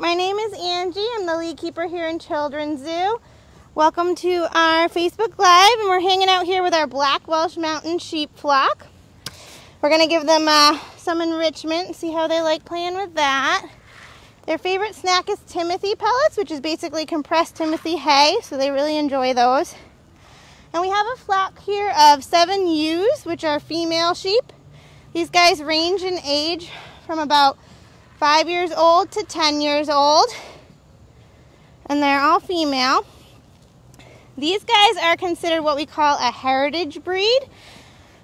my name is Angie. I'm the lead keeper here in Children's Zoo. Welcome to our Facebook Live, and we're hanging out here with our Black Welsh Mountain sheep flock. We're going to give them uh, some enrichment, see how they like playing with that. Their favorite snack is Timothy pellets, which is basically compressed Timothy hay, so they really enjoy those. And we have a flock here of seven ewes, which are female sheep. These guys range in age from about five years old to 10 years old. And they're all female. These guys are considered what we call a heritage breed.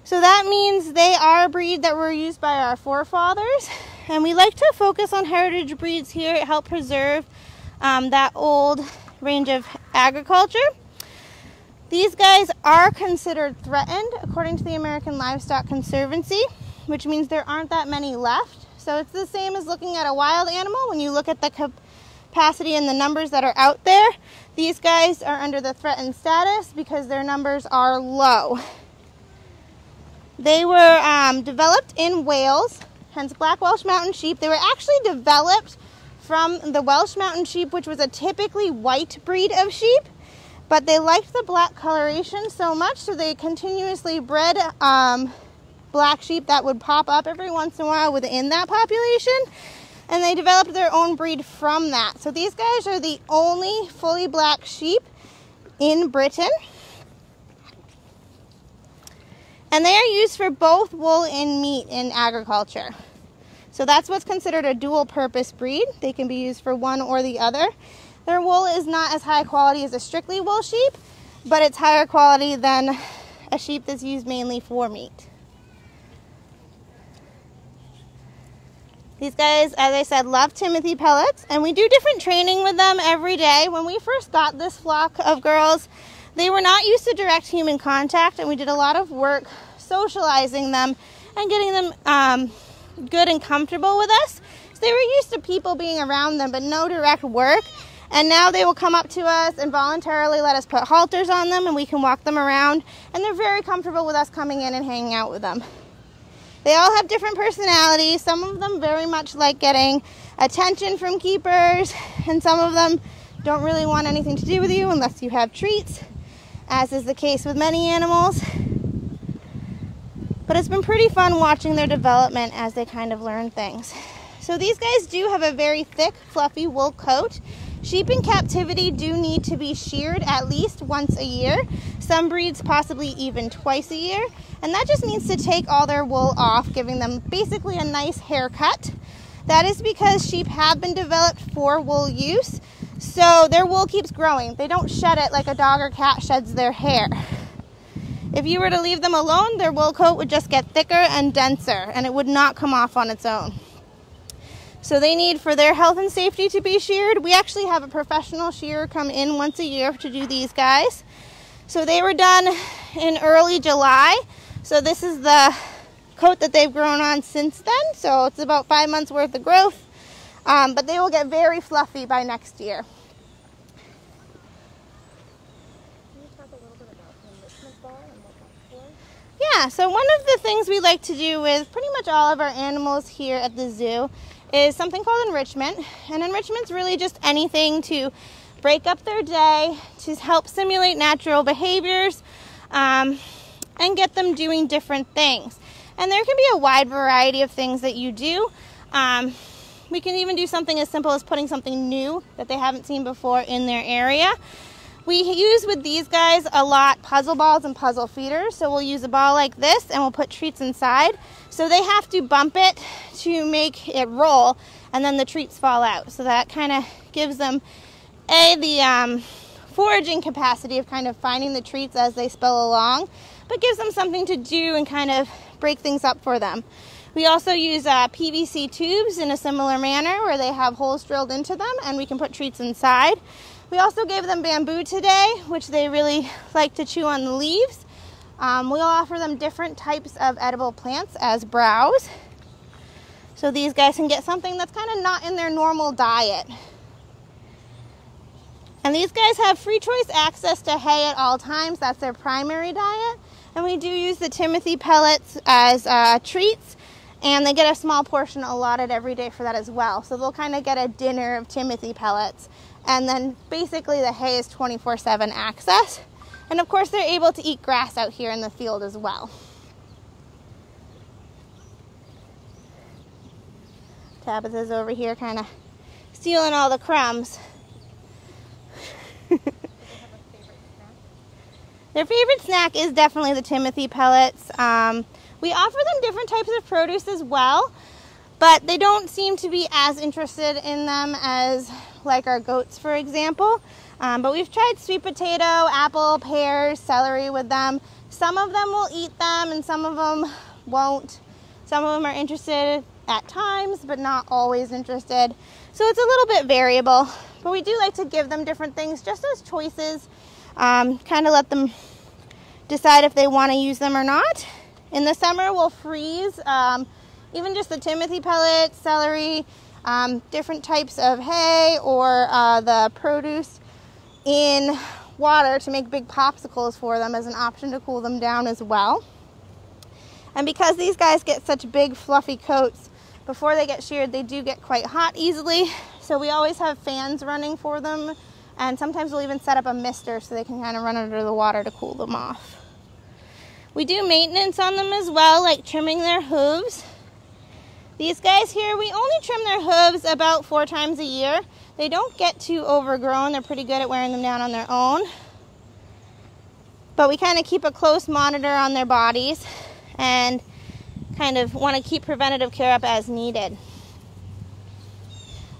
So that means they are a breed that were used by our forefathers. And we like to focus on heritage breeds here to help preserve um, that old range of agriculture. These guys are considered threatened according to the American Livestock Conservancy, which means there aren't that many left. So it's the same as looking at a wild animal. When you look at the capacity and the numbers that are out there, these guys are under the threatened status because their numbers are low. They were um, developed in Wales, hence Black Welsh Mountain Sheep. They were actually developed from the Welsh Mountain Sheep, which was a typically white breed of sheep. But they liked the black coloration so much, so they continuously bred um, black sheep that would pop up every once in a while within that population. And they developed their own breed from that. So these guys are the only fully black sheep in Britain. And they are used for both wool and meat in agriculture. So that's what's considered a dual purpose breed. They can be used for one or the other. Their wool is not as high quality as a strictly wool sheep, but it's higher quality than a sheep that's used mainly for meat. These guys, as I said, love Timothy pellets, and we do different training with them every day. When we first got this flock of girls, they were not used to direct human contact, and we did a lot of work socializing them and getting them um, good and comfortable with us. So they were used to people being around them, but no direct work. And now they will come up to us and voluntarily let us put halters on them and we can walk them around. And they're very comfortable with us coming in and hanging out with them. They all have different personalities. Some of them very much like getting attention from keepers, and some of them don't really want anything to do with you unless you have treats, as is the case with many animals. But it's been pretty fun watching their development as they kind of learn things. So these guys do have a very thick, fluffy wool coat. Sheep in captivity do need to be sheared at least once a year. Some breeds possibly even twice a year. And that just means to take all their wool off, giving them basically a nice haircut. That is because sheep have been developed for wool use. So their wool keeps growing. They don't shed it like a dog or cat sheds their hair. If you were to leave them alone, their wool coat would just get thicker and denser and it would not come off on its own. So they need for their health and safety to be sheared. We actually have a professional shearer come in once a year to do these guys. So they were done in early July. So this is the coat that they've grown on since then. So it's about five months worth of growth. Um, but they will get very fluffy by next year. Yeah, so one of the things we like to do with pretty much all of our animals here at the zoo is something called enrichment. And enrichment's really just anything to break up their day, to help simulate natural behaviors, um, and get them doing different things. And there can be a wide variety of things that you do. Um, we can even do something as simple as putting something new that they haven't seen before in their area. We use with these guys a lot puzzle balls and puzzle feeders. So we'll use a ball like this and we'll put treats inside. So they have to bump it to make it roll and then the treats fall out. So that kind of gives them a the um, foraging capacity of kind of finding the treats as they spill along, but gives them something to do and kind of break things up for them. We also use uh, PVC tubes in a similar manner where they have holes drilled into them and we can put treats inside. We also gave them bamboo today, which they really like to chew on the leaves. Um, we'll offer them different types of edible plants as browse. So these guys can get something that's kind of not in their normal diet. And these guys have free choice access to hay at all times. That's their primary diet. And we do use the Timothy pellets as uh, treats And they get a small portion allotted every day for that as well. So they'll kind of get a dinner of Timothy pellets. And then basically the hay is 24 7 access. And of course, they're able to eat grass out here in the field as well. Tabitha's over here kind of stealing all the crumbs. Their favorite snack is definitely the Timothy pellets. Um, we offer them different types of produce as well, but they don't seem to be as interested in them as like our goats, for example. Um, but we've tried sweet potato, apple, pears, celery with them. Some of them will eat them and some of them won't. Some of them are interested at times, but not always interested. So it's a little bit variable. But we do like to give them different things just as choices, um, kind of let them decide if they want to use them or not. In the summer, we'll freeze um, even just the Timothy pellets, celery, um, different types of hay, or uh, the produce in water to make big popsicles for them as an option to cool them down as well. And because these guys get such big fluffy coats, before they get sheared, they do get quite hot easily. So we always have fans running for them. And sometimes we'll even set up a mister so they can kind of run under the water to cool them off. We do maintenance on them as well, like trimming their hooves. These guys here, we only trim their hooves about four times a year. They don't get too overgrown. They're pretty good at wearing them down on their own. But we kind of keep a close monitor on their bodies and kind of want to keep preventative care up as needed.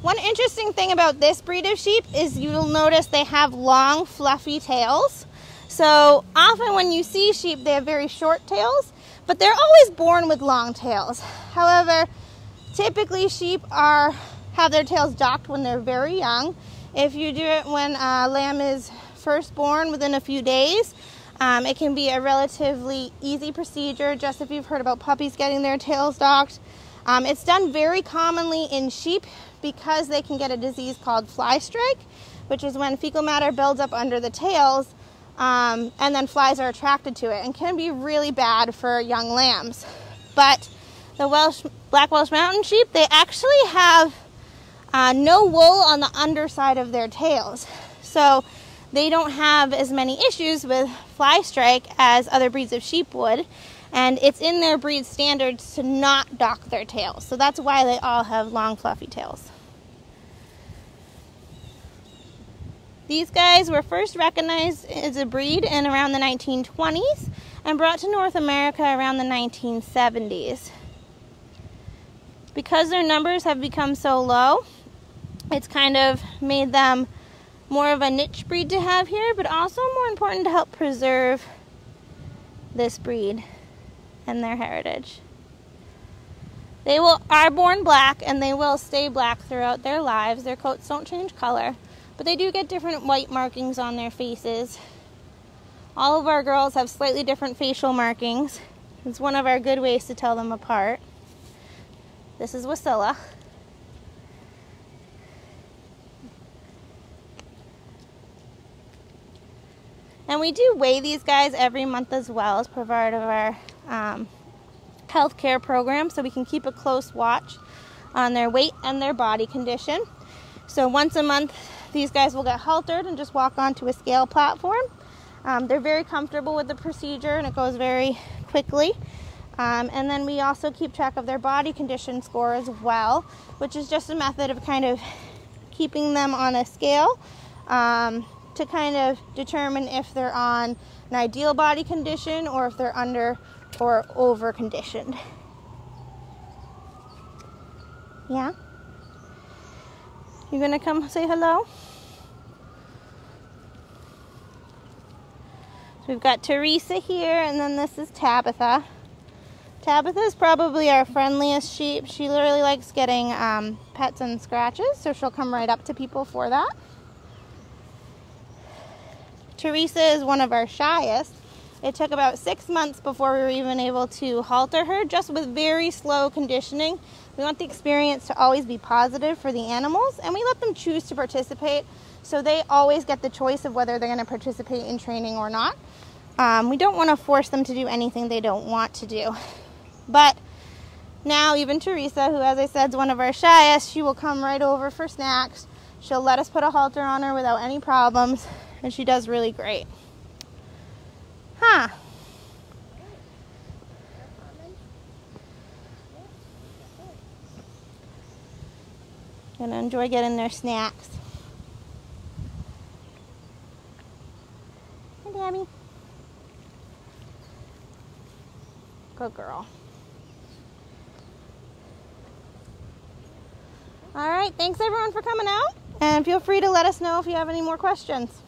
One interesting thing about this breed of sheep is you'll notice they have long, fluffy tails. So often when you see sheep, they have very short tails, but they're always born with long tails. However, typically sheep are have their tails docked when they're very young. If you do it when a lamb is first born within a few days, um, it can be a relatively easy procedure, just if you've heard about puppies getting their tails docked. Um, it's done very commonly in sheep because they can get a disease called fly strike, which is when fecal matter builds up under the tails um, and then flies are attracted to it and can be really bad for young lambs. But the Welsh, Black Welsh Mountain sheep, they actually have uh, no wool on the underside of their tails. So they don't have as many issues with fly strike as other breeds of sheep would. And it's in their breed standards to not dock their tails. So that's why they all have long, fluffy tails. These guys were first recognized as a breed in around the 1920s and brought to North America around the 1970s. Because their numbers have become so low, it's kind of made them more of a niche breed to have here, but also more important to help preserve this breed and their heritage. They will are born black and they will stay black throughout their lives. Their coats don't change color, but they do get different white markings on their faces. All of our girls have slightly different facial markings. It's one of our good ways to tell them apart. This is Wasilla. And we do weigh these guys every month as well as part of our um, health care program so we can keep a close watch on their weight and their body condition. So once a month, these guys will get haltered and just walk onto a scale platform. Um, they're very comfortable with the procedure and it goes very quickly. Um, and then we also keep track of their body condition score as well, which is just a method of kind of keeping them on a scale um, to kind of determine if they're on an ideal body condition or if they're under or over conditioned. Yeah? You gonna come say hello? So we've got Teresa here, and then this is Tabitha. Tabitha is probably our friendliest sheep. She literally likes getting um, pets and scratches, so she'll come right up to people for that. Teresa is one of our shyest. It took about six months before we were even able to halter her, just with very slow conditioning. We want the experience to always be positive for the animals, and we let them choose to participate. So they always get the choice of whether they're going to participate in training or not. Um, we don't want to force them to do anything they don't want to do. But Now, even Teresa, who, as I said, is one of our shyest, she will come right over for snacks. She'll let us put a halter on her without any problems, and she does really great. Huh. Gonna enjoy getting their snacks. Hi, Gabby. Good girl. All right, thanks everyone for coming out, and feel free to let us know if you have any more questions.